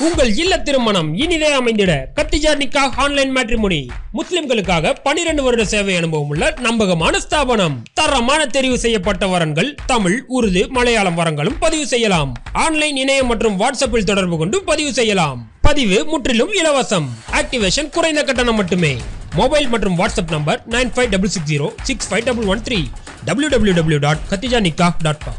உங்கள் இல்ல திருமணம் இனிதே அமைந்திட கத்திஜா நிக்கா ஆன்லைன் மேட்ரிமோனி. முஸ்லிம்களுக்காக 12 வருட சேவை அனுபவம் உள்ள நம்பகமான ஸ்தாபனம். தரமான தெரிவு செய்யப்பட்ட வரன்கள் தமிழ் உருது மலையாளம் வரங்களும் பதிவு செய்யலாம். ஆன்லைன் இணையம் மற்றும் வாட்ஸ்அப்பில் தொடர்பு கொண்டு பதிவு செய்யலாம். பதிவு முற்றிலும் இலவசம். ஆக்டிவேஷன் குறைந்த கட்டணம் மட்டுமே. மொபைல் மற்றும் WhatsApp number nine five double six zero six five double one three W W W dot Khadija Nikah dot com.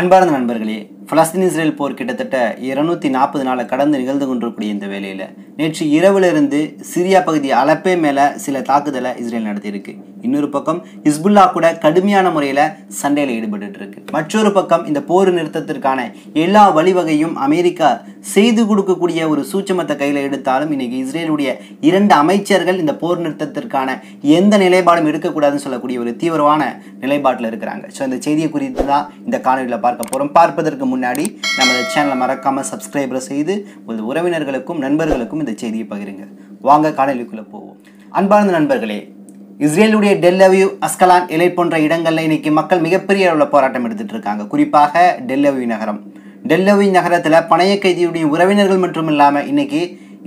அன்பார்ந்த நண்பர்களே பலஸ்தீன் இஸ்ரேல் போர் கிட்டத்தட்ட இருநூத்தி நாற்பது நாளை கடந்து நிகழ்ந்து கொண்டிருக்கக்கூடிய இந்த வேலையில் நேற்று இரவிலிருந்து சிரியா பகுதி அலப்பே மேலே சில தாக்குதலை இஸ்ரேல் நடத்தியிருக்கு. இன்னொரு பக்கம் ஹிஸ்புல்லா கூட கடுமையான முறையில் சண்டையில் ஈடுபட்டு இருக்கு மற்றொரு பக்கம் இந்த போர் நிறுத்தத்திற்கான எல்லா வழிவகையும் அமெரிக்கா செய்து கொடுக்கக்கூடிய ஒரு சூட்சமத்தை கையில் எடுத்தாலும் இன்னைக்கு இஸ்ரேலுடைய இரண்டு அமைச்சர்கள் இந்த போர் நிறுத்தத்திற்கான எந்த நிலைப்பாடும் எடுக்கக்கூடாதுன்னு சொல்லக்கூடிய ஒரு தீவிரமான நிலைப்பாட்டில் இருக்கிறாங்க. ஸோ இந்த செய்தியை குறித்து தான் இந்த காணொலியில் பார்க்க போகிறோம் பார்ப்பதற்கு முன்னாடி நமது சேனலை மறக்காமல் சப்ஸ்கிரைபர் செய்து உங்கள் உறவினர்களுக்கும் நண்பர்களுக்கும் இந்த செய்தியை பகிருங்க. வாங்க காணொலிக்குள்ளே போவோம். அன்பார்ந்த நண்பர்களே இஸ்ரேலுடைய டெல்லவியூ அஸ்கலான் எலை போன்ற இடங்களில் இன்னைக்கு மக்கள் மிகப்பெரிய அளவில் போராட்டம் எடுத்துட்டு இருக்காங்க. குறிப்பாக டெல்லவியூ நகரம். டெல்லவி நகரத்தில் பணைய கைதியுடைய உறவினர்கள் மட்டும் இல்லாமல் இன்னைக்கு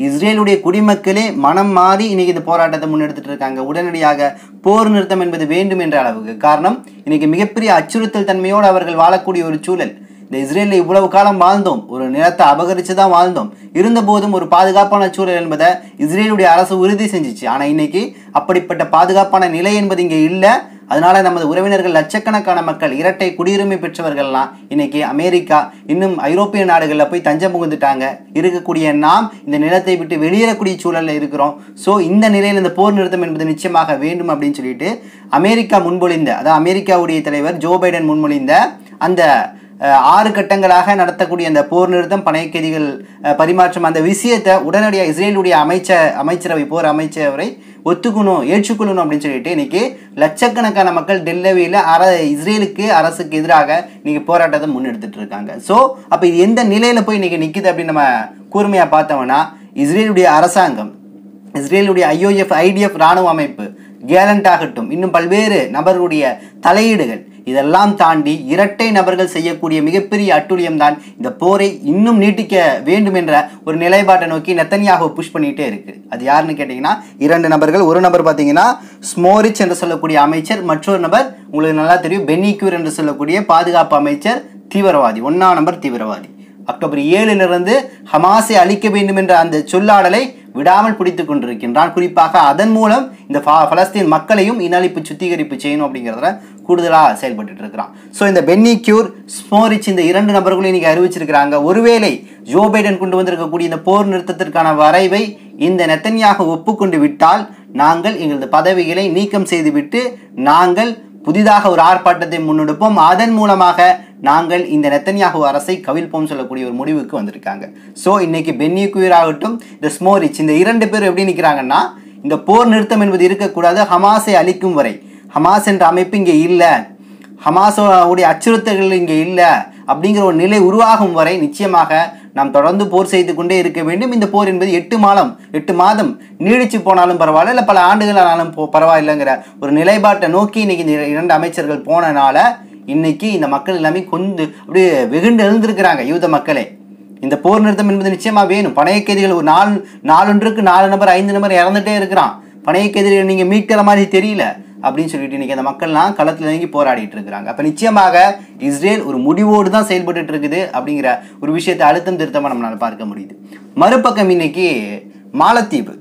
இஸ்ரேலுடைய குடிமக்களே மனம் மாறி இன்னைக்கு இந்த போராட்டத்தை முன்னெடுத்துட்டு இருக்காங்க. உடனடியாக போர் நிறுத்தம் என்பது வேண்டும் என்ற அளவுக்கு. காரணம் இன்னைக்கு மிகப்பெரிய அச்சுறுத்தல் தன்மையோடு அவர்கள் வாழக்கூடிய ஒரு சூழல். இந்த இஸ்ரேலில் இவ்வளவு காலம் வாழ்ந்தோம் ஒரு நிலத்தை அபகரித்து தான் வாழ்ந்தோம். இருந்தபோதும் ஒரு பாதுகாப்பான சூழல் என்பதை இஸ்ரேலுடைய அரசு உறுதி செஞ்சிச்சு. ஆனால் இன்னைக்கு அப்படிப்பட்ட பாதுகாப்பான நிலை என்பது இங்கே இல்லை. அதனால நமது உறவினர்கள் லட்சக்கணக்கான மக்கள் இரட்டை குடியுரிமை பெற்றவர்கள்லாம் இன்னைக்கு அமெரிக்கா இன்னும் ஐரோப்பிய நாடுகளில் போய் தஞ்சம் புகுந்துட்டாங்க. இருக்கக்கூடிய நாம் இந்த நிலத்தை விட்டு வெளியேறக்கூடிய சூழலில் இருக்கிறோம். ஸோ இந்த நிலையில் இந்த போர் நிறுத்தம் என்பது நிச்சயமாக வேண்டும் அப்படின்னு சொல்லிட்டு அமெரிக்கா முன்மொழிந்த அதாவது அமெரிக்காவுடைய தலைவர் ஜோ பைடன் முன்மொழிந்த அந்த ஆறு கட்டங்களாக நடத்தக்கூடிய அந்த போர் நிறுத்தம் பணைய கைதிகள் பரிமாற்றம் அந்த விஷயத்தை உடனடியாக இஸ்ரேலுடைய அமைச்சர் அமைச்சரவை போர் அமைச்சரவை ஒத்துக்கணும் ஏற்றுக்கொள்ளணும் அப்படின்னு சொல்லிட்டு இன்னைக்கு லட்சக்கணக்கான மக்கள் டெல்லவியில் அர இஸ்ரேலுக்கு அரசுக்கு எதிராக இன்றைக்கி போராட்டத்தை முன்னெடுத்துட்டு இருக்காங்க. ஸோ அப்போ இது எந்த நிலையில் போய் இன்னைக்கு நிற்குது அப்படின்னு நம்ம கூர்மையாக பார்த்தோம்னா இஸ்ரேலுடைய அரசாங்கம் இஸ்ரேலுடைய ஐஓஎஃப் ஐடிஎஃப் ராணுவ அமைப்பு கேலண்ட் ஆகட்டும் இன்னும் பல்வேறு நபர்களுடைய தலையீடுகள் இதெல்லாம் தாண்டி இரட்டை நபர்கள் செய்யக்கூடிய மிகப்பெரிய அட்டுழியம் தான் இந்த போரை இன்னும் நீட்டிக்க வேண்டும் என்ற ஒரு நிலைப்பாட்டை நோக்கி நெத்தனியாக புஷ் பண்ணிகிட்டே இருக்கு. அது யாருன்னு கேட்டிங்கன்னா இரண்டு நபர்கள். ஒரு நபர் பார்த்தீங்கன்னா ஸ்மோரிச் என்று சொல்லக்கூடிய அமைச்சர் மற்றொரு நபர் உங்களுக்கு நல்லா தெரியும் பென்னிக்யூர் என்று சொல்லக்கூடிய பாதுகாப்பு அமைச்சர் தீவிரவாதி. ஒன்றாம் நம்பர் தீவிரவாதி. அக்டோபர் ஏழிலிருந்து ஹமாஸை அழிக்க வேண்டும் என்ற அந்த சொல்லாடலை விடாமல் பிடித்து கொண்டிருக்கின்றான். குறிப்பாக அதன் மூலம் இந்த பலஸ்தீன் மக்களையும் இனஅழிப்பு சுத்திகரிப்பு செய்யணும் அப்படிங்கிறதுல கூடுதலாக செயல்பட்டு இருக்கிறான். ஸோ இந்த பென்னி கியூர் ஸ்மோரிச் இந்த இரண்டு நபர்களையும் இன்னைக்கு அறிவிச்சிருக்கிறாங்க. ஒருவேளை ஜோ பைடன் கொண்டு வந்திருக்கக்கூடிய இந்த போர் நிறுத்தத்திற்கான வரைவை இந்த நெத்தனியாக ஒப்புக்கொண்டு விட்டால் நாங்கள் எங்களது பதவிகளை நீக்கம் செய்துவிட்டு நாங்கள் புதிதாக ஒரு ஆர்ப்பாட்டத்தை முன்னெடுப்போம். அதன் மூலமாக நாங்கள் இந்த நெத்தன்யாகு அரசை கவிழ்ப்போம் சொல்லக்கூடிய ஒரு முடிவுக்கு வந்திருக்காங்க. ஸோ இன்னைக்கு பென்னி குயர் ஆகட்டும் இந்த ஸ்மோரிச் இந்த இரண்டு பேர் எப்படி நிற்கிறாங்கன்னா இந்த போர் நிறுத்தம் என்பது இருக்கக்கூடாது ஹமாஸை அழிக்கும் வரை. ஹமாஸ் என்ற அமைப்பு இங்கே இல்லை. ஹமாஸோடைய அச்சுறுத்தல்கள் இங்கே இல்லை. அப்படிங்கிற ஒரு நிலை உருவாகும் வரை நிச்சயமாக நாம் தொடர்ந்து போர் செய்து கொண்டே இருக்க வேண்டும். இந்த போர் என்பது எட்டு மாதம் எட்டு மாதம் நீடிச்சு போனாலும் பரவாயில்ல இல்லை பல ஆண்டுகள் ஆனாலும் போ பரவாயில்லைங்கிற ஒரு நிலைப்பாட்டை நோக்கி இன்னைக்கு இந்த இரண்டு அமைச்சர்கள் போனனால இன்னைக்கு இந்த மக்கள் எல்லாமே கொண்டு அப்படியே வெகுண்டு எழுந்திருக்கிறாங்க யூத மக்களே. இந்த போர் நிறுத்தம் என்பது நிச்சயமாக வேணும். பணைய கைதிகள் ஒரு நாலு நாலொன்றுக்கு நாலு நபர் ஐந்து நபர் இறந்துட்டே இருக்கிறான். பணைய கைதிகளை நீங்கள் மீட்கிற மாதிரி தெரியல அப்படின்னு சொல்லிட்டு இன்னைக்கு அந்த மக்கள்லாம் களத்தில் இறங்கி போராடிட்டு இருக்கிறாங்க. அப்போ நிச்சயமாக இஸ்ரேல் ஒரு முடிவோடு தான் செயல்பட்டு இருக்குது அப்படிங்கிற ஒரு விஷயத்தை அழுத்தம் திருத்தமாக நம்மளால் பார்க்க முடியுது. மறுபக்கம் இன்னைக்கு மாலத்தீவு.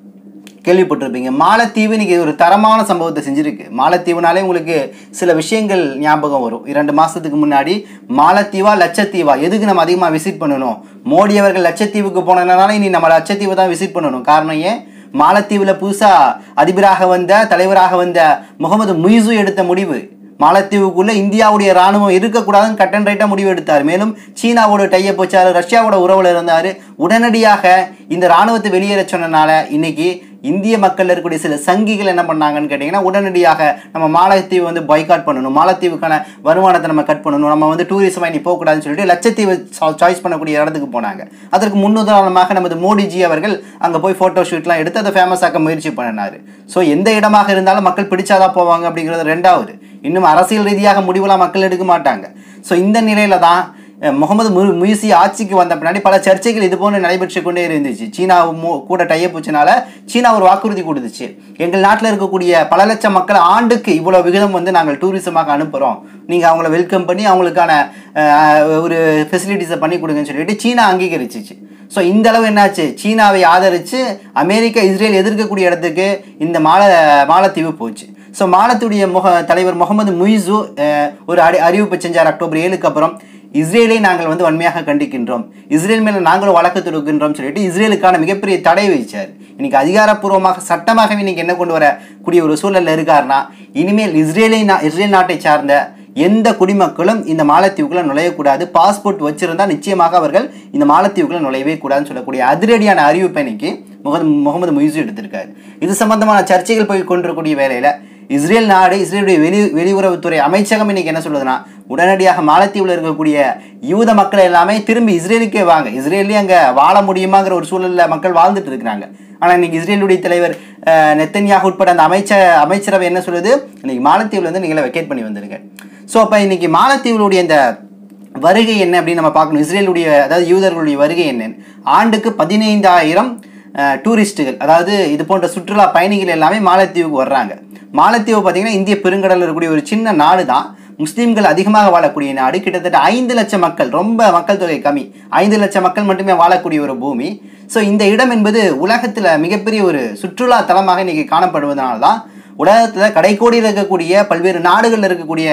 கேள்விப்பட்டிருப்பீங்க. மாலத்தீவு இன்றைக்கி ஒரு தரமான சம்பவத்தை செஞ்சுருக்கு. மாலத்தீவுனாலே உங்களுக்கு சில விஷயங்கள் ஞாபகம் வரும். இரண்டு மாதத்துக்கு முன்னாடி மாலத்தீவா லட்சத்தீவா எதுக்கு நம்ம அதிகமாக விசிட் பண்ணணும்? மோடி அவர்கள் லட்சத்தீவுக்கு போனதுனால இனி நம்ம லட்சத்தீவு தான் விசிட் பண்ணணும். காரணம் ஏன்? மாலத்தீவில் புதுசாக அதிபராக வந்த தலைவராக வந்த முகமது முயிசு எடுத்த முடிவு. மாலத்தீவுக்குள்ளே இந்தியாவுடைய ராணுவம் இருக்கக்கூடாதுன்னு கட்டன் ரைட்டாக முடிவு எடுத்தார். மேலும் சீனாவோட டையப் வச்சார் ரஷ்யாவோட உறவுல இருந்தார். உடனடியாக இந்த ராணுவத்தை வெளியேற சொன்னனால இன்னைக்கு இந்திய மக்கள் இருக்கக்கூடிய சில சங்கிகள் என்ன பண்ணாங்கன்னு கேட்டிங்கன்னா உடனடியாக நம்ம மாலத்தீவு வந்து பாய்காட் பண்ணணும். மாலத்தீவுக்கான வருமானத்தை நம்ம கட் பண்ணணும். நம்ம வந்து டூரிசமாக இனி போகக்கூடாதுன்னு சொல்லிட்டு லட்சத்தீவு சாய்ஸ் பண்ணக்கூடிய இடத்துக்கு போனாங்க. அதற்கு முன்னுதாரணமாக நமது மோடிஜி அவர்கள் அங்கே போய் ஃபோட்டோ ஷூட்லாம் எடுத்து அதை ஃபேமஸாக்க முயற்சி பண்ணினார். ஸோ எந்த இடமாக இருந்தாலும் மக்கள் பிடிச்சாதான் போவாங்க அப்படிங்கிறது ரெண்டாவது. இன்னும் அரசியல் ரீதியாக முடிவெல்லாம் மக்கள் எடுக்க மாட்டாங்க. ஸோ இந்த நிலையில் தான் முகமது மு முயசி ஆட்சிக்கு வந்த பின்னாடி பல சர்ச்சைகள் இது போன்று நடைபெற்று கொண்டே இருந்துச்சு. சீனா கூட டையப் வச்சனால சீனா ஒரு வாக்குறுதி கொடுத்துச்சு. எங்கள் நாட்டில் இருக்கக்கூடிய பல லட்சம் மக்கள் ஆண்டுக்கு இவ்வளோ விகிதம் வந்து நாங்கள் டூரிசமாக அனுப்புகிறோம் நீங்கள் அவங்கள வெல்கம் பண்ணி அவங்களுக்கான ஒரு ஃபெசிலிட்டிஸை பண்ணி கொடுங்கன்னு சொல்லிட்டு சீனா அங்கீகரிச்சிச்சு. ஸோ இந்த அளவு என்னாச்சு? சீனாவை ஆதரித்து அமெரிக்கா இஸ்ரேல் எதிர்க்கக்கூடிய இடத்துக்கு இந்த மால மாலத்தீவு போச்சு. ஸோ மாலத்துடைய முக தலைவர் முகமது முயிசு ஒரு அறி அறிவிப்பு செஞ்சார் அக்டோபர் ஏழுக்கு அப்புறம். இஸ்ரேலை நாங்கள் வந்து வன்மையாக கண்டிக்கின்றோம். இஸ்ரேல் மேலே நாங்களும் வழக்கு தொடுக்கின்றோம் சொல்லிட்டு இஸ்ரேலுக்கான மிகப்பெரிய தடை வைச்சார் இன்னைக்கு அதிகாரப்பூர்வமாக சட்டமாகவே இன்னைக்கு என்ன கொண்டு வரக்கூடிய ஒரு சூழல்ல இருக்காருன்னா இனிமேல் இஸ்ரேலை இஸ்ரேல் நாட்டை சார்ந்த எந்த குடிமக்களும் இந்த மாலத்தீவுக்குள்ள நுழையக்கூடாது. பாஸ்போர்ட் வச்சிருந்தா நிச்சயமாக அவர்கள் இந்த மாலத்தீவுக்குள்ள நுழையவே கூடாதுன்னு சொல்லக்கூடிய அதிரடியான அறிவிப்பை இன்னைக்கு முகமது முகமது முயசு எடுத்திருக்காரு. இது சம்பந்தமான சர்ச்சைகள் போய் கொண்டிருக்கக்கூடிய வேலையில இஸ்ரேல் நாடு இஸ்ரேலுடைய வெளி வெளியுறவுத்துறை அமைச்சகம் இன்னைக்கு என்ன சொல்லுதுன்னா உடனடியாக மாலத்தீவில் இருக்கக்கூடிய யூத மக்கள் எல்லாமே திரும்பி இஸ்ரேலுக்கே வாங்க. இஸ்ரேல்லே அங்கே வாழ முடியுமாங்கிற ஒரு சூழலில் மக்கள் வாழ்ந்துட்டு இருக்கிறாங்க. ஆனால் இன்னைக்கு இஸ்ரேலுடைய தலைவர் நெத்தன்யாக உட்பட அந்த அமைச்ச அமைச்சரவை என்ன சொல்லுது? இன்னைக்கு மாலத்தீவில் வந்து நீங்களே வெக்கேட் பண்ணி வந்திருங்க ஸோ அப்போ இன்னைக்கு மாலத்தீவுடைய இந்த வருகை என்ன அப்படின்னு நம்ம பார்க்கணும். இஸ்ரேலுடைய அதாவது யூதர்களுடைய வருகை என்னன்னு. ஆண்டுக்கு பதினைந்தாயிரம் டூரிஸ்ட்டுகள் அதாவது இது போன்ற சுற்றுலா பயணிகள் எல்லாமே மாலத்தீவுக்கு வர்றாங்க. மாலத்தீவு பார்த்தீங்கன்னா இந்திய பெருங்கடலில் இருக்கக்கூடிய ஒரு சின்ன நாடு தான் முஸ்லீம்கள் அதிகமாக வாழக்கூடிய நாடு. கிட்டத்தட்ட ஐந்து லட்சம் மக்கள் ரொம்ப மக்கள் தொகை கம்மி. ஐந்து லட்சம் மக்கள் மட்டுமே வாழக்கூடிய ஒரு பூமி. ஸோ இந்த இடம் என்பது உலகத்தில் மிகப்பெரிய ஒரு சுற்றுலா தலமாக இன்னைக்கு காணப்படுவதனால தான் உலகத்தில் கடைக்கோடியில் இருக்கக்கூடிய பல்வேறு நாடுகளில் இருக்கக்கூடிய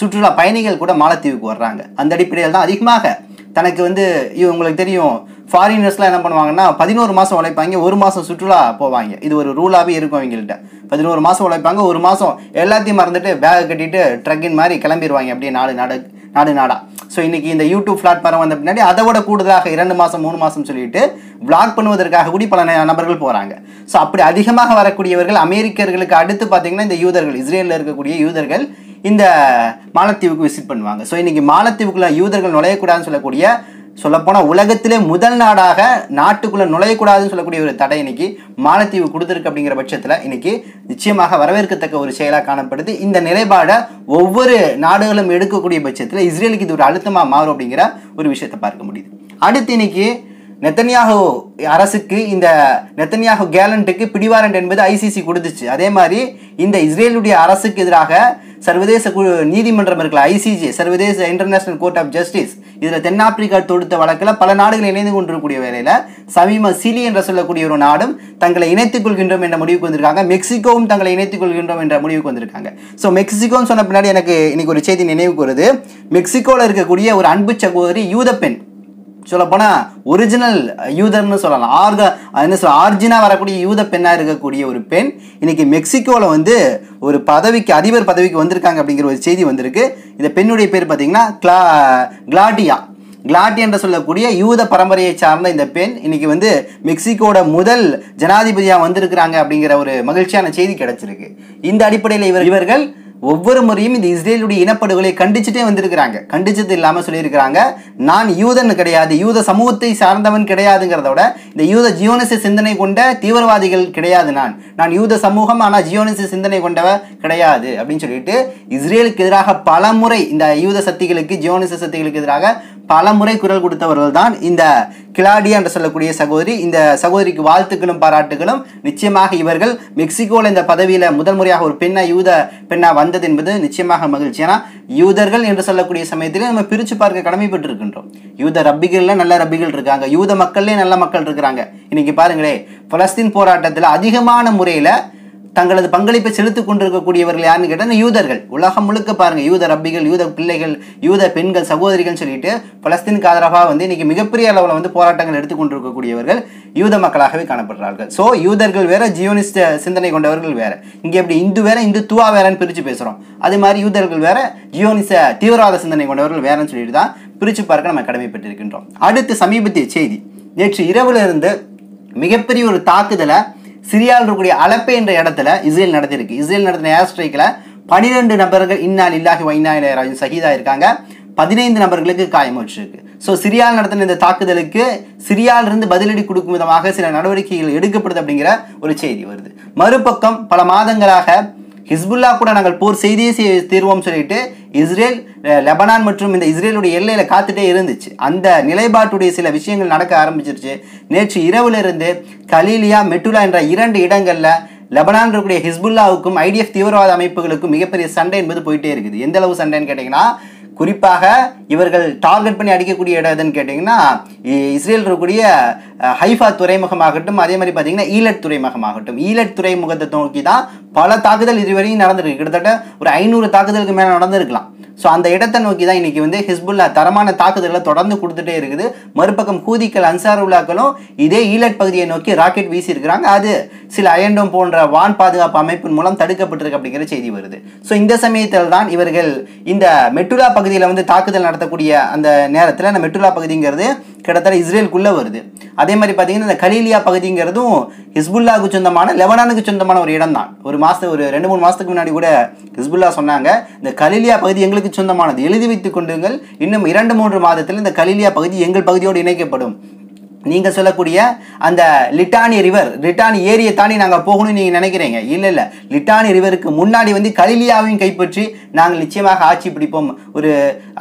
சுற்றுலா பயணிகள் கூட மாலத்தீவுக்கு வர்றாங்க. அந்த அடிப்படையில் தான் அதிகமாக தனக்கு வந்து இவங்களுக்கு தெரியும் ஃபாரினர்ஸ்லாம் என்ன பண்ணுவாங்கன்னா பதினோரு மாதம் உழைப்பாங்க ஒரு மாதம் சுற்றுலா போவாங்க. இது ஒரு ரூலாகவே இருக்கும் அவங்கள்ட்ட பதினோரு மாதம் உழைப்பாங்க ஒரு மாதம் எல்லாத்தையும் மறந்துட்டு பேக் கட்டிட்டு ட்ரக்கின் மாதிரி கிளம்பிடுவாங்க அப்படியே நாடு நாடு நாடு நாடா. ஸோ இன்றைக்கி இந்த யூடியூப் பிளாட்ஃபார்ம் வந்த பின்னாடி அதை விட கூடுதலாக இரண்டு மாதம் மூணு மாதம் சொல்லிட்டு பிளாக் பண்ணுவதற்காக கூட பல நபர்கள் போகிறாங்க ஸோ அப்படி அதிகமாக வரக்கூடியவர்கள் அமெரிக்கர்களுக்கு அடுத்து பார்த்தீங்கன்னா இந்த யூதர்கள் இஸ்ரேலில் இருக்கக்கூடிய யூதர்கள் இந்த மாலத்தீவுக்கு விசிட் பண்ணுவாங்க. ஸோ இன்றைக்கி மாலத்தீவுக்குள்ள யூதர்கள் நுழையக்கூடாதுன்னு சொல்லக்கூடிய சொல்லப்போனால் உலகத்திலே முதல் நாடாக நாட்டுக்குள்ளே நுழையக்கூடாதுன்னு சொல்லக்கூடிய ஒரு தடை இன்னைக்கு மாலத்தீவு கொடுத்துருக்கு அப்படிங்கிற பட்சத்தில் இன்னைக்கு நிச்சயமாக வரவேற்கத்தக்க ஒரு செயலாக காணப்படுது. இந்த நிலைப்பாடை ஒவ்வொரு நாடுகளும் எடுக்கக்கூடிய பட்சத்தில் இஸ்ரேலுக்கு இது ஒரு அழுத்தமாக மாறும் அப்படிங்கிற ஒரு விஷயத்தை பார்க்க முடியுது. அடுத்து இன்னைக்கு நெத்தன்யாகு அரசுக்கு இந்த நெத்தன்யாகு கேலண்ட்டுக்கு பிடிவாரண்ட் என்பது ஐசிசி கொடுத்துச்சு. அதே மாதிரி இந்த இஸ்ரேலுடைய அரசுக்கு எதிராக சர்வதேச குழு நீதிமன்றம் இருக்கல ஐசிஜி சர்வதேச இன்டர்நேஷனல் கோர்ட் ஆஃப் ஜஸ்டிஸ் இதில் தென்னாப்பிரிக்கா தொடுத்த வழக்கில் பல நாடுகள் இணைந்து கொண்டிருக்கக்கூடிய வேலையில் சமீப சிலி என்று சொல்லக்கூடிய ஒரு நாடும் தங்களை இணைத்துக் கொள்கின்றோம் என்ற முடிவுக்கு வந்திருக்காங்க. மெக்சிகோவும் தங்களை இணைத்துக் கொள்கின்றோம் என்ற முடிவுக்கு வந்திருக்காங்க. ஸோ மெக்சிகோன்னு சொன்ன பின்னாடி எனக்கு இன்னைக்கு ஒரு செய்தி நினைவுக்கு வருது. மெக்சிகோவில் இருக்கக்கூடிய ஒரு அன்பு சகோதரி யூத பெண் சொல்லப்போனால் ஒரிஜினல் யூதர்னு சொல்லலாம். ஆர்க என்ன சொல்ல ஆர்ஜினாக வரக்கூடிய யூத பெண்ணாக இருக்கக்கூடிய ஒரு பெண் இன்றைக்கி மெக்சிகோவில் வந்து ஒரு பதவிக்கு அதிபர் பதவிக்கு வந்திருக்காங்க அப்படிங்கிற ஒரு செய்தி வந்திருக்கு. இந்த பெண்ணுடைய பேர் பார்த்திங்கன்னா கிளா கிளாட்டியா. கிளாட்டி என்று சொல்லக்கூடிய யூத பரம்பரையை சார்ந்த இந்த பெண் இன்னைக்கு வந்து மெக்சிகோட முதல் ஜனாதிபதியாக வந்திருக்கிறாங்க அப்படிங்கிற ஒரு மகிழ்ச்சியான செய்தி கிடைச்சிருக்கு. இந்த அடிப்படையில் இவர் இவர்கள் ஒவ்வொரு முறையும் இந்த இஸ்ரேலுடைய இனப்படுகொலை கண்டிச்சுட்டே வந்திருக்கிறாங்க. கண்டிச்சது இல்லாமல் சொல்லியிருக்கிறாங்க. நான் யூதன் கிடையாது யூத சமூகத்தை சார்ந்தவன் கிடையாதுங்கிறத விட இந்த யூத ஜியோனிச சிந்தனை கொண்ட தீவிரவாதிகள் கிடையாது நான். நான் யூத சமூகம் ஆனால் ஜியோனிச சிந்தனை கொண்டவ கிடையாது அப்படின்னு சொல்லிட்டு இஸ்ரேலுக்கு எதிராக பல முறை இந்த யூத சக்திகளுக்கு ஜியோனிச சக்திகளுக்கு எதிராக பல முறை குரல் கொடுத்தவர்கள் தான் இந்த கிளாடியா என்று சொல்லக்கூடிய சகோதரி இந்த சகோதரிக்கு வாழ்த்துக்களும் பாராட்டுகளும். நிச்சயமாக இவர்கள் மெக்சிகோவில் இந்த பதவியில் முதல் முறையாக ஒரு பெண்ணா யூத பெண்ணா வந்தது என்பது நிச்சயமாக மகிழ்ச்சி. ஏன்னா யூதர்கள் என்று சொல்லக்கூடிய சமயத்தில் நம்ம பிரித்து பார்க்க கடமைப்பட்டு இருக்கின்றோம் யூத ரப்பிகள்ல நல்ல ரப்பிகள் இருக்காங்க. யூத மக்கள்லேயே நல்ல மக்கள் இருக்கிறாங்க. இன்னைக்கு பாருங்களே பலஸ்தீன் போராட்டத்தில் அதிகமான முறையில் தங்களது பங்களிப்பை செலுத்திக் கொண்டிருக்கக்கூடியவர்கள் யாருன்னு கேட்டால் இந்த யூதர்கள். உலகம் முழுக்க பாருங்க யூத ரப்பிகள் யூத பிள்ளைகள் யூத பெண்கள் சகோதரிகள் சொல்லிட்டு பலஸ்தீனுக்கு ஆதரவாக வந்து இன்னைக்கு மிகப்பெரிய அளவில் வந்து போராட்டங்கள் எடுத்துக்கொண்டிருக்கக்கூடியவர்கள் யூத மக்களாகவே காணப்படுறார்கள். ஸோ யூதர்கள் வேற ஜியோனிஸ்ட சிந்தனை கொண்டவர்கள் வேற. இங்கே எப்படி இந்து வேற இந்துத்துவா வேறன்னு பிரித்து பேசுகிறோம் அதே மாதிரி யூதர்கள் வேற ஜியோனிச தீவிரவாத சிந்தனை கொண்டவர்கள் வேறன்னு சொல்லிட்டு தான் பிரித்து பார்க்க நம்ம கடமைப்பட்டிருக்கின்றோம். அடுத்து சமீபத்திய செய்தி. நேற்று இரவுல இருந்து மிகப்பெரிய ஒரு தாக்குதலை சிரியாவில் இருக்கக்கூடிய அலப்பே என்ற இடத்துல இஸ்ரேல் நடத்தியிருக்கு. இஸ்ரேல் நடத்தின ஏர் ஸ்ட்ரைக்கில் பனிரெண்டு நபர்கள் இன்னால் இல்லாஹி வைனா இளையராஜன் சகிதா இருக்காங்க. பதினைந்து நபர்களுக்கு காயம் வச்சிருக்கு. ஸோ சிரியாவில் நடத்தின இந்த தாக்குதலுக்கு சிரியாவிலிருந்து பதிலடி கொடுக்கும் விதமாக சில நடவடிக்கைகள் எடுக்கப்படுது அப்படிங்கிற ஒரு செய்தி வருது. மறுபக்கம் பல மாதங்களாக ஹிஸ்புல்லா கூட நாங்கள் போர் செய்தே செய்ய தீர்வோம் சொல்லிட்டு இஸ்ரேல் லெபனான் மற்றும் இந்த இஸ்ரேலுடைய எல்லையில் காத்துட்டே இருந்துச்சு. அந்த நிலைப்பாட்டுடைய சில விஷயங்கள் நடக்க ஆரம்பிச்சிருச்சு. நேற்று இரவிலிருந்து கலீலியா மெட்டுலா என்ற இரண்டு இடங்களில் லெபனான் இருக்கக்கூடிய ஹிஸ்புல்லாவுக்கும் ஐடிஎஃப் தீவிரவாத அமைப்புகளுக்கும் மிகப்பெரிய சண்டை என்பது போயிட்டே இருக்குது. எந்த அளவு சண்டைன்னு கேட்டிங்கன்னா குறிப்பாக இவர்கள் டார்கெட் பண்ணி அடிக்கக்கூடிய இடம் எதுன்னு கேட்டிங்கன்னா இ- இஸ்ரேல் இருக்கக்கூடிய ஹைஃபா துறைமுகமாகட்டும் அதே மாதிரி பார்த்தீங்கன்னா ஈலட் துறைமுகமாகட்டும். ஈலட் துறைமுகத்தை நோக்கி தான் பல தாக்குதல் இதுவரையும் நடந்திருக்கு. கிட்டத்தட்ட ஒரு ஐநூறு தாக்குதலுக்கு மேலே நடந்திருக்கலாம். ஸோ அந்த இடத்தை நோக்கி தான் இன்றைக்கி வந்து ஹிஸ்புல்லா தரமான தாக்குதல்களை தொடர்ந்து கொடுத்துட்டே இருக்குது. மறுபக்கம் ஹூதிக்கள் அன்சாருல்லாக்களும் இதே ஈலட் பகுதியை நோக்கி ராக்கெட் வீசியிருக்கிறாங்க. அது சில அயண்டோம் போன்ற வான் பாதுகாப்பு அமைப்பின் மூலம் தடுக்கப்பட்டிருக்கு அப்படிங்கிற செய்தி வருது. ஸோ இந்த சமயத்தில் தான் இவர்கள் இந்த மெட்டுலா பகுதியில் வந்து தாக்குதல் நடத்தக்கூடிய அந்த நேரத்தில் அந்த மெட்டுலா பகுதிங்கிறது கிட்டத்தட்ட இஸ்ரேலுக்குள்ளே வருது. அதே மாதிரி பார்த்தீங்கன்னா இந்த கலீலியா பகுதிங்கிறதும் ஹிஸ்புல்லாவுக்கு சொந்தமான லெபனானுக்கு சொந்தமான ஒரு இடம் தான் ஒரு மாதம் ஒரு ரெண்டு மூணு மாதத்துக்கு முன்னாடி கூட ஹிஸ்புல்லா சொன்னாங்க இந்த கலீலியா பகுதி எங்களுக்கு சொந்தமானது. எழுதி வைத்துக் கொண்டுங்கள் இன்னும் இரண்டு மூன்று மாதத்தில் இந்த கலீலியா பகுதி எங்கள் பகுதியோடு இணைக்கப்படும். நீங்கள் சொல்லக்கூடிய அந்த லிட்டானி ரிவர் லிட்டானி ஏரியை தாண்டி நாங்கள் போகணும்னு நீங்கள் நினைக்கிறீங்க? இல்லை இல்லை. லிட்டானி ரிவருக்கு முன்னாடி வந்து கலிலியாவையும் கைப்பற்றி நாங்கள் நிச்சயமாக ஆட்சி பிடிப்போம். ஒரு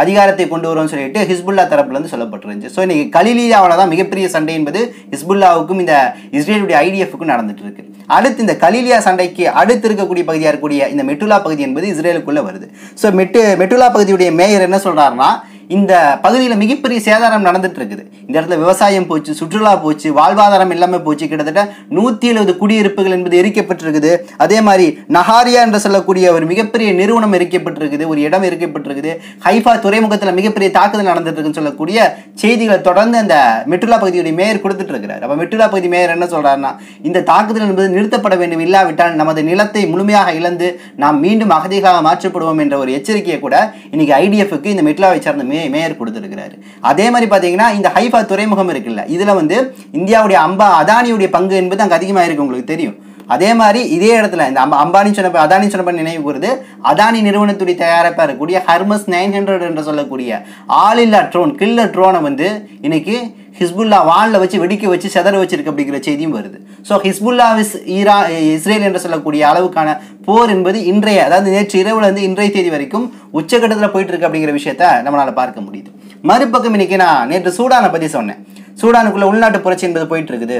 அதிகாரத்தை கொண்டு வரோம்னு சொல்லிட்டு ஹிஸ்புல்லா தரப்புலேருந்து சொல்லப்பட்டுருந்துச்சு சொல்லப்பட்டிருந்துச்சு. ஸோ இன்றைக்கி கலிலியாவில் தான் மிகப்பெரிய சண்டை என்பது ஹிஸ்புல்லாவுக்கும் இந்த இஸ்ரேலுடைய ஐடிஎஃப்க்கும் நடந்துட்டு இருக்கு அடுத்து இந்த கலீலியா சண்டைக்கு அடுத்து இருக்கக்கூடிய பகுதியாக இருக்கக்கூடிய இந்த மெட்டுலா பகுதி என்பது இஸ்ரேலுக்குள்ளே வருது. ஸோ மெட்டு மெட்டுலா பகுதியுடைய மேயர் என்ன சொல்கிறாருன்னா இந்த பகுதியில் மிகப்பெரிய சேதாரம் நடந்துட்டு இருக்குது இந்த இடத்துல விவசாயம் போச்சு சுற்றுலா போச்சு வாழ்வாதாரம் எல்லாமே போச்சு. கிட்டத்தட்ட நூற்றி எழுபது குடியிருப்புகள் என்பது எரிக்கப்பட்டிருக்குது. அதே மாதிரி நஹாரியா என்று சொல்லக்கூடிய ஒரு மிகப்பெரிய நிறுவனம் எரிக்கப்பட்டிருக்குது ஒரு இடம் எரிக்கப்பட்டிருக்குது. ஹைஃபா துறைமுகத்தில் மிகப்பெரிய தாக்குதல் நடந்துட்டு இருக்குன்னு சொல்லக்கூடிய செய்திகளை தொடர்ந்து அந்த மெட்ருலா பகுதியுடைய மேயர் கொடுத்துட்டு இருக்கிறார் அப்போ மெட்ருலா பகுதி மேயர் என்ன சொல்றாருன்னா இந்த தாக்குதல் என்பது நிறுத்தப்பட வேண்டும் இல்லாவிட்டால் நமது நிலத்தை முழுமையாக இழந்து நாம் மீண்டும் அகதிகளாக மாற்றப்படுவோம் என்ற ஒரு எச்சரிக்கையை கூட இன்னைக்கு ஐடிஎஃப்க்கு இந்த மெட்லாவை சார்ந்த மே மேயர் கொடுத்துருக்கிறாரு. அதே மாதிரி பார்த்தீங்கன்னா இந்த ஹைஃபா துறைமுகம் இருக்குல்ல இதில் வந்து இந்தியாவுடைய அம்பா அதானியுடைய பங்கு என்பது அங்கே அதிகமாக இருக்கு உங்களுக்கு தெரியும். அதே மாதிரி இதே இடத்துல இந்த அம்ப அம்பானி சொன்ன அதானி சொன்ன நினைவு கூறுது அதானி நிறுவனத்துடைய தயாரிப்பாக இருக்கக்கூடிய ஹர்மஸ் நைன் ஹண்ட்ரட் என்று சொல்லக்கூடிய ஆளில்லா ட்ரோன் கில்லர் ட்ரோனை வந்து இன்னைக்கு ஹிஸ்புல்லா வானில் வச்சு வெடிக்க வச்சு செதற வச்சிருக்கு அப்படிங்கிற செய்தியும் வருது. ஸோ ஹிஸ்புல்லா விஸ் ஈரா இஸ்ரேல் என்று சொல்லக்கூடிய அளவுக்கான போர் என்பது இன்றைய அதாவது நேற்று இரவுல இருந்து இன்றைய தேதி வரைக்கும் உச்சகட்டத்தில் போயிட்டு இருக்கு அப்படிங்கிற விஷயத்த நம்மளால பார்க்க முடியுது. மறுபக்கம் இன்னைக்கு நான் நேற்று சூடானை பற்றி சொன்னேன். சூடானுக்குள்ள உள்நாட்டு புரட்சி என்பது போயிட்டு இருக்குது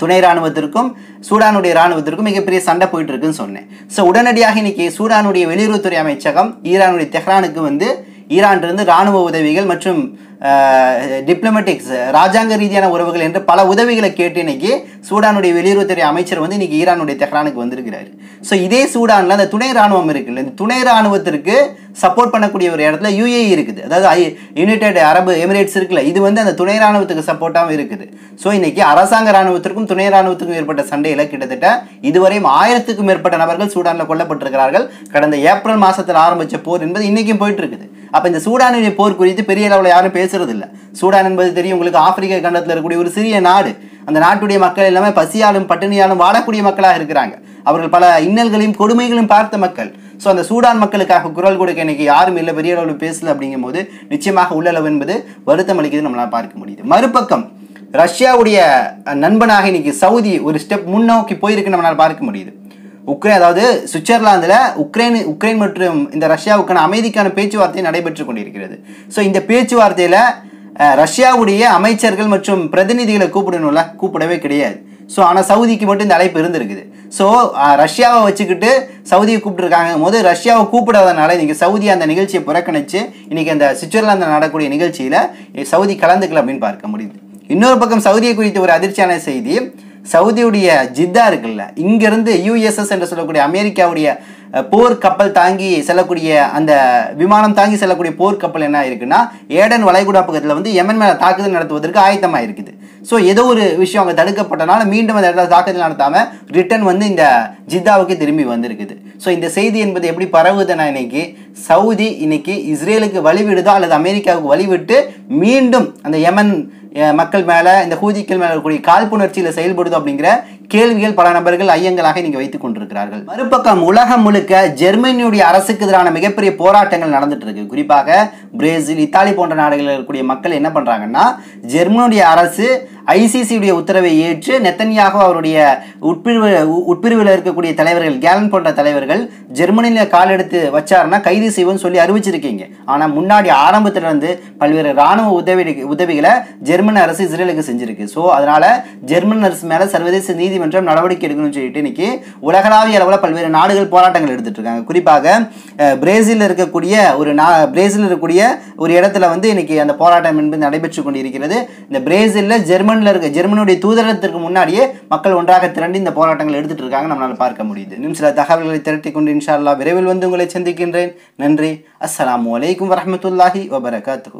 துணை ராணுவத்திற்கும் சூடானுடைய ராணுவத்திற்கும் மிகப்பெரிய சண்டை போயிட்டு இருக்குன்னு சொன்னேன். ஸோ உடனடியாக இன்னைக்கு சூடானுடைய வெளியுறவுத்துறை அமைச்சகம் ஈரானுடைய தெஹ்ரானுக்கு வந்து ஈரானிலிருந்து ராணுவ உதவிகள் மற்றும் டிப்ளமேட்டிக்ஸ் ராஜாங்க ரீதியான உறவுகள் என்று பல உதவிகளை கேட்டு இன்னைக்கு சூடானுடைய வெளியுறவுத்துறை அமைச்சர் வந்து இன்னைக்கு ஈரானுடைய தெஹ்ரானுக்கு வந்திருக்கிறாரு. ஸோ இதே சூடானில் அந்த துணை ராணுவம் இருக்குல்ல இந்த துணை ராணுவத்திற்கு சப்போர்ட் பண்ணக்கூடிய ஒரு இடத்துல யூஏஇ இருக்குது. அதாவது ஐ யுனைடெட் அரபு எமிரேட்ஸ் இருக்குல்ல இது வந்து அந்த துணை ராணுவத்துக்கு சப்போர்ட்டாகவும் இருக்குது. ஸோ இன்னைக்கு அரசாங்க ராணுவத்திற்கும் துணை ராணுவத்துக்கும் ஏற்பட்ட சண்டையில் கிட்டத்தட்ட இதுவரையும் ஆயிரத்துக்கும் மேற்பட்ட நபர்கள் சூடானில் கொல்லப்பட்டிருக்கிறார்கள். கடந்த ஏப்ரல் மாதத்தில் ஆரம்பிச்ச போர் என்பது இன்னைக்கும் போயிட்டு இருக்குது. அப்போ இந்த சூடானுடைய போர் குறித்து பெரிய அளவில் யாரும் பேசுறது இல்லை சூடான் என்பது தெரியும் உங்களுக்கு ஆப்பிரிக்க கண்டத்தில் இருக்கக்கூடிய ஒரு சிறிய நாடு. அந்த நாட்டுடைய மக்கள் எல்லாமே பசியாலும் பட்டினியாலும் வாழக்கூடிய மக்களாக இருக்கிறாங்க. அவர்கள் பல இன்னல்களையும் கொடுமைகளையும் பார்த்த மக்கள். ஸோ அந்த சூடான் மக்களுக்காக குரல் கொடுக்க இன்னைக்கு யாரும் இல்லை பெரிய அளவில் பேசல அப்படிங்கும்போது நிச்சயமாக உள்ளளவு என்பது வருத்தம் அளிக்கிறது நம்மளால் பார்க்க முடியுது. மறுபக்கம் ரஷ்யாவுடைய நண்பனாக இன்னைக்கு சவுதி ஒரு ஸ்டெப் முன்னோக்கி போயிருக்கு நம்மளால் பார்க்க முடியுது. உக்ரைன் அதாவது சுவிட்சர்லாந்தில் உக்ரைன் உக்ரைன் மற்றும் இந்த ரஷ்யாவுக்கான அமைதிக்கான பேச்சுவார்த்தை நடைபெற்று கொண்டிருக்கிறது. ஸோ இந்த பேச்சுவார்த்தையில் ரஷ்யாவுடைய அமைச்சர்கள் மற்றும் பிரதிநிதிகளை கூப்பிடணும்ல? கூப்பிடவே கிடையாது. ஸோ ஆனால் சவுதிக்கு மட்டும் இந்த அழைப்பு இருந்திருக்குது. ஸோ ரஷ்யாவை வச்சுக்கிட்டு சவுதியை கூப்பிட்டுருக்காங்க போது ரஷ்யாவை கூப்பிடாதனால இன்றைக்கி சவுதி அந்த நிகழ்ச்சியை புறக்கணித்து இன்னைக்கு அந்த சுவிட்சர்லாந்தில் நடக்கூடிய நிகழ்ச்சியில் சவுதி கலந்துக்கல அப்படின்னு பார்க்க முடியுது. இன்னொரு பக்கம் சவுதியை குறித்த ஒரு அதிர்ச்சியான செய்தி சவுதியுடைய ஜித்தா இருக்குல்ல இங்கிருந்து யூஎஸ்எஸ் என்று சொல்லக்கூடிய அமெரிக்காவுடைய போர் கப்பல் தாங்கி செல்லக்கூடிய அந்த விமானம் தாங்கி செல்லக்கூடிய போர் கப்பல் என்ன இருக்குன்னா ஏடன் வளைகுடா பக்கத்தில் வந்து எமன் மேலே தாக்குதல் நடத்துவதற்கு ஆயத்தமாக இருக்குது. ஸோ ஏதோ ஒரு விஷயம் அங்கே தடுக்கப்பட்டனால மீண்டும் அந்த இடத்துல தாக்குதல் நடத்தாமல் ரிட்டர்ன் வந்து இந்த ஜித்தாவுக்கு திரும்பி வந்திருக்குது. ஸோ இந்த செய்தி என்பது எப்படி பரவுதுன்னா இன்னைக்கு சவுதி இன்னைக்கு இஸ்ரேலுக்கு வழிவிடுதோ அல்லது அமெரிக்காவுக்கு வழிவிட்டு மீண்டும் அந்த யமன் மக்கள் மேலே இந்த ஹூதிக்கள் மேலே இருக்கக்கூடிய காழ்ப்புணர்ச்சியில் செயல்படுது அப்படிங்கிற கேள்விகள் பல நபர்கள் ஐயங்களாக நீங்கள் வைத்துக் கொண்டிருக்கிறார்கள். மறுபக்கம் உலகம் முழுக்க ஜெர்மனியுடைய அரசுக்கு எதிரான மிகப்பெரிய போராட்டங்கள் நடந்துட்டு இருக்கு. குறிப்பாக பிரேசில் இத்தாலி போன்ற நாடுகளில் இருக்கக்கூடிய மக்கள் என்ன பண்ணுறாங்கன்னா ஜெர்மனியுடைய அரசு ஐசிசியுடைய உத்தரவை ஏற்று நெத்தன்யாகு அவருடைய உட்பிரிவு உட்பிரிவில் இருக்கக்கூடிய தலைவர்கள் கேலன் போன்ற தலைவர்கள் ஜெர்மனியில் கால் எடுத்து வச்சாருன்னா கைது செய்வோம்னு சொல்லி அறிவிச்சிருக்கீங்க. ஆனால் முன்னாடி ஆரம்பத்திலிருந்து பல்வேறு ராணுவ உதவி உதவிகளை ஜெர்மன் அரசு இஸ்ரேலுக்கு செஞ்சிருக்கு. ஸோ அதனால் ஜெர்மன் அரசு மேலே சர்வதேச நீதிமன்றம் நடவடிக்கை எடுக்கணும்னு சொல்லிட்டு இன்னைக்கு உலகளாவிய அளவில் பல்வேறு நாடுகள் போராட்டங்கள் எடுத்துட்டு இருக்காங்க குறிப்பாக பிரேசிலில் இருக்கக்கூடிய ஒரு நா பிரேசிலில் இருக்கக்கூடிய ஒரு இடத்துல வந்து இன்னைக்கு அந்த போராட்டம் என்பது நடைபெற்று கொண்டிருக்கிறது. இந்த பிரேசிலில் ஜெர்மன் ஜெர்மனில் இருக்க ஜெர்மனியுடைய தூதரகத்திற்கு முன்னாடியே மக்கள் ஒன்றாக திரண்டு இந்த போராட்டங்கள் எடுத்துட்டு இருக்காங்க. நம்மளால் பார்க்க முடியுது. இன்னும் சில தகவல்களை திரட்டி கொண்டு இன்ஷா அல்லாஹ் விரைவில் வந்து உங்களை சந்திக்கின்றேன். நன்றி. அஸ்லாம் அலைக்கும் வரமத்துல்லாஹி வபரகாத்து